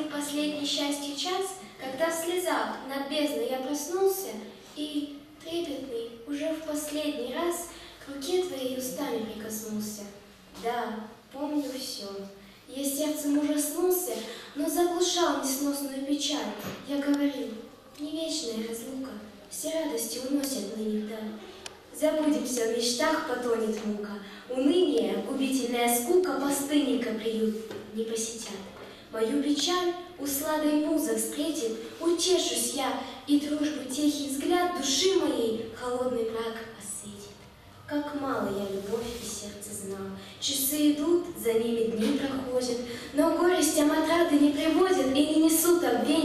последний счастье час, когда в слезах над бездной я проснулся и, трепетный, уже в последний раз к руке твоей устами прикоснулся. Да, помню все. Я сердцем ужаснулся, но заглушал несносную печаль. Я говорил, не вечная разлука, все радости уносят ныне вдаль. Забудем все, в мечтах потонет мука, Уныние, губительная скука Постынника приют не посетят. Мою печаль у сладой музы встретит, Утешусь я, и дружбу тихий взгляд Души моей холодный мрак осветит. Как мало я любовь и сердце знал, Часы идут, за ними дни проходят, Но горестям отрады не приводят И не несут обвеньем фиал.